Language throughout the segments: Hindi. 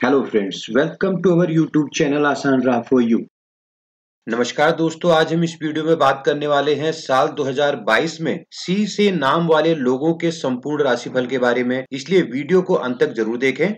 Hello friends welcome to our YouTube channel Aasan Raah for you नमस्कार दोस्तों, आज हम इस वीडियो में बात करने वाले हैं साल 2022 में सी से नाम वाले लोगों के संपूर्ण राशिफल के बारे में। इसलिए वीडियो को अंत तक ज़रूर देखें।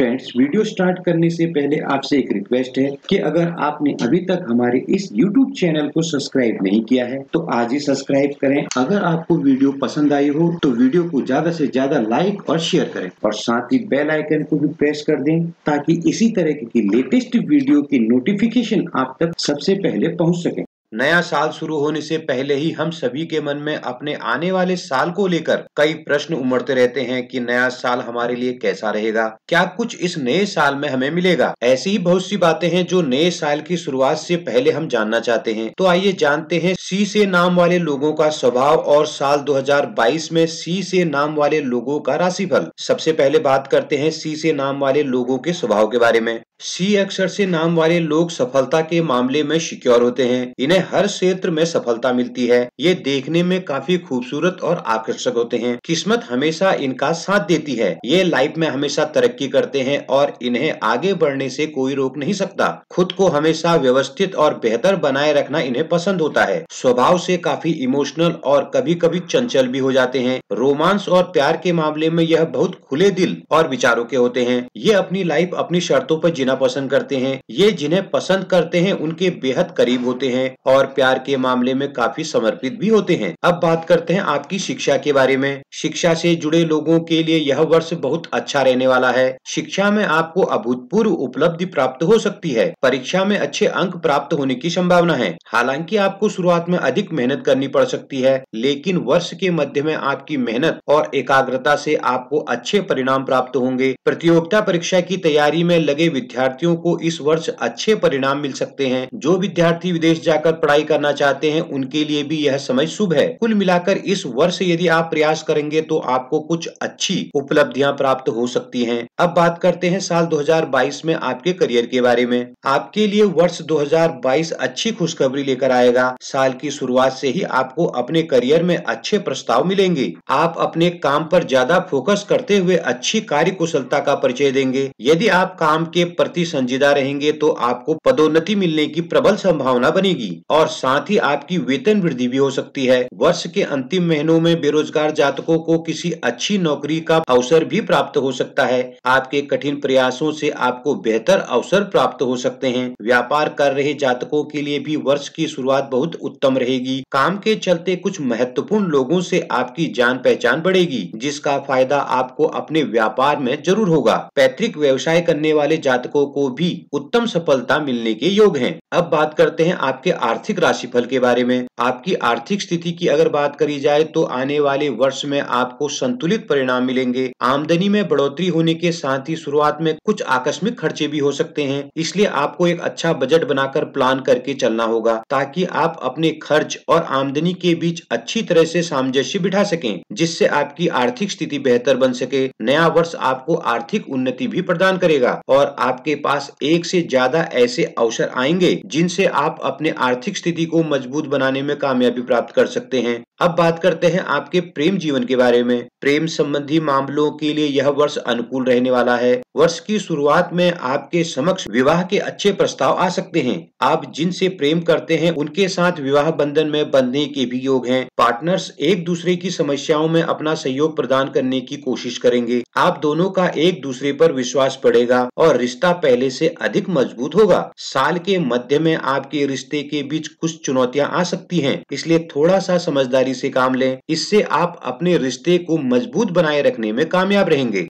फ्रेंड्स वीडियो स्टार्ट करने से पहले आपसे एक रिक्वेस्ट है कि अगर आपने अभी तक हमारे इस यूट्यूब चैनल को सब्सक्राइब नहीं किया है तो आज ही सब्सक्राइब करें। अगर आपको वीडियो पसंद आई हो तो वीडियो को ज़्यादा से ज़्यादा लाइक और शेयर करें। और साथ ही बेल आइकन को भी प्रेस कर दें, ताकि इसी तरह की लेटेस्ट वीडियो की नोटिफिकेशन आप तक सबसे पहले पहुँच सके। नया साल शुरू होने से पहले ही हम सभी के मन में अपने आने वाले साल को लेकर कई प्रश्न उमड़ते रहते हैं कि नया साल हमारे लिए कैसा रहेगा? क्या कुछ इस नए साल में हमें मिलेगा? ऐसी ही बहुत सी बातें हैं जो नए साल की शुरुआत से पहले हम जानना चाहते हैं। तो आइए जानते हैं सी से नाम वाले लोगों का स्वभाव और साल 2022 में सी से नाम वाले लोगों का राशिफल। सबसे पहले बात करते हैं सी से नाम वाले लोगों के स्वभाव के बारे में। सी अक्षर से नाम वाले लोग सफलता के मामले में सिक्योर होते हैं। इन्हें हर क्षेत्र में सफलता मिलती है। ये देखने में काफ़ी खूबसूरत और आकर्षक होते हैं। किस्मत हमेशा इनका साथ देती है। ये लाइफ में हमेशा तरक्की करते हैं और इन्हें आगे बढ़ने से कोई रोक नहीं सकता। खुद को हमेशा व्यवस्थित और बेहतर बनाए रखना इन्हें पसंद होता है। स्वभाव से काफ़ी इमोशनल और कभी कभी चंचल भी हो जाते हैं। रोमांस और प्यार के मामले में यह बहुत खुले दिल और विचारों के होते हैं। ये अपनी लाइफ अपनी शर्तों पर जीना पसंद करते हैं। ये जिन्हें पसंद करते हैं, उनके बेहद करीब होते हैं। और प्यार के मामले में काफ़ी समर्पित भी होते हैं। अब बात करते हैं आपकी शिक्षा के बारे में। शिक्षा से जुड़े लोगों के लिए यह वर्ष बहुत अच्छा रहने वाला है। शिक्षा में आपको अभूतपूर्व उपलब्धि प्राप्त हो सकती है। परीक्षा में अच्छे अंक प्राप्त होने की संभावना है। हालाँकि आपको शुरुआत में अधिक मेहनत करनी पड़ सकती है, लेकिन वर्ष के मध्य में आपकी मेहनत और एकाग्रता से आपको अच्छे परिणाम प्राप्त होंगे। प्रतियोगिता परीक्षा की तैयारी में लगे विद्यार्थियों को इस वर्ष अच्छे परिणाम मिल सकते हैं। जो विद्यार्थी विदेश जाकर पढ़ाई करना चाहते हैं, उनके लिए भी यह समय शुभ है। कुल मिलाकर इस वर्ष यदि आप प्रयास करेंगे तो आपको कुछ अच्छी उपलब्धियाँ प्राप्त हो सकती हैं। अब बात करते हैं साल 2022 में आपके करियर के बारे में। आपके लिए वर्ष 2022 अच्छी खुशखबरी लेकर आएगा। साल की शुरुआत से ही आपको अपने करियर में अच्छे प्रस्ताव मिलेंगे। आप अपने काम पर ज़्यादा फोकस करते हुए अच्छी कार्य कुशलता का परिचय देंगे। यदि आप काम के प्रति संजीदा रहेंगे तो आपको पदोन्नति मिलने की प्रबल संभावना बनेगी। और साथ ही आपकी वेतन वृद्धि भी हो सकती है। वर्ष के अंतिम महीनों में बेरोजगार जातकों को किसी अच्छी नौकरी का अवसर भी प्राप्त हो सकता है। आपके कठिन प्रयासों से आपको बेहतर अवसर प्राप्त हो सकते हैं। व्यापार कर रहे जातकों के लिए भी वर्ष की शुरुआत बहुत उत्तम रहेगी। काम के चलते कुछ महत्वपूर्ण लोगों से आपकी जान पहचान बढ़ेगी, जिसका फ़ायदा आपको अपने व्यापार में ज़रूर होगा। पैतृक व्यवसाय करने वाले जातकों को भी उत्तम सफलता मिलने के योग है। अब बात करते हैं आपके आर्थिक राशिफल के बारे में। आपकी आर्थिक स्थिति की अगर बात करी जाए तो आने वाले वर्ष में आपको संतुलित परिणाम मिलेंगे। आमदनी में बढ़ोतरी होने के साथ ही शुरुआत में कुछ आकस्मिक खर्चे भी हो सकते हैं, इसलिए आपको एक अच्छा बजट बनाकर प्लान करके चलना होगा, ताकि आप अपने खर्च और आमदनी के बीच अच्छी तरह से सामंजस्य बिठा सकें, जिससे आपकी आर्थिक स्थिति बेहतर बन सके। नया वर्ष आपको आर्थिक उन्नति भी प्रदान करेगा और आपके पास एक से ज़्यादा ऐसे अवसर आएँगे, जिनसे आप अपने आर्थिक स्थिति स्थिति को मज़बूत बनाने में कामयाबी प्राप्त कर सकते हैं। अब बात करते हैं आपके प्रेम जीवन के बारे में। प्रेम संबंधी मामलों के लिए यह वर्ष अनुकूल रहने वाला है। वर्ष की शुरुआत में आपके समक्ष विवाह के अच्छे प्रस्ताव आ सकते हैं। आप जिनसे प्रेम करते हैं, उनके साथ विवाह बंधन में बंधने के भी योग हैं। पार्टनर्स एक दूसरे की समस्याओं में अपना सहयोग प्रदान करने की कोशिश करेंगे। आप दोनों का एक दूसरे पर विश्वास बढ़ेगा और रिश्ता पहले से अधिक मज़बूत होगा। साल के मध्य में आपके रिश्ते के बीच कुछ चुनौतियाँ आ सकती है। इसलिए थोड़ा सा समझदारी से काम लें। इससे आप अपने रिश्ते को मज़बूत बनाए रखने में कामयाब रहेंगे।